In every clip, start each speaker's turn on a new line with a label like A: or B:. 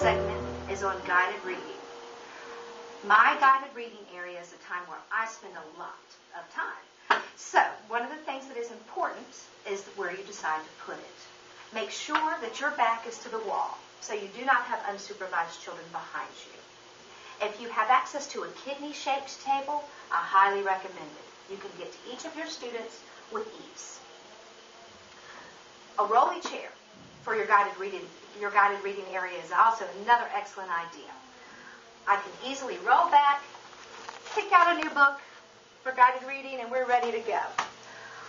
A: is on guided reading. My guided reading area is a time where I spend a lot of time. So, one of the things that is important is where you decide to put it. Make sure that your back is to the wall so you do not have unsupervised children behind you. If you have access to a kidney-shaped table, I highly recommend it. You can get to each of your students with ease. A rolly chair for your guided reading, your guided reading area is also another excellent idea. I can easily roll back, pick out a new book for guided reading, and we're ready to go.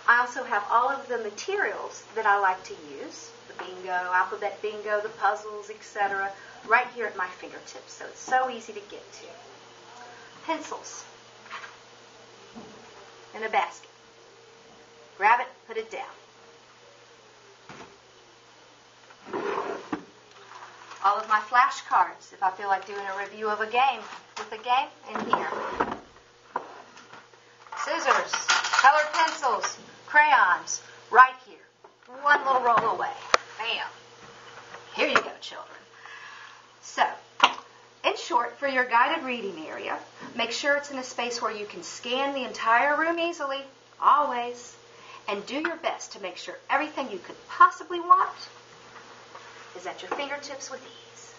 A: I also have all of the materials that I like to use, the bingo, alphabet bingo, the puzzles, etc., right here at my fingertips, so it's so easy to get to. Pencils in a basket. Grab it, put it down. All of my flashcards if I feel like doing a review of a game with a game in here. Scissors, colored pencils, crayons, right here. One little roll away. Bam. Here you go, children. So, in short, for your guided reading area, make sure it's in a space where you can scan the entire room easily, always, and do your best to make sure everything you could possibly want is at your fingertips with ease.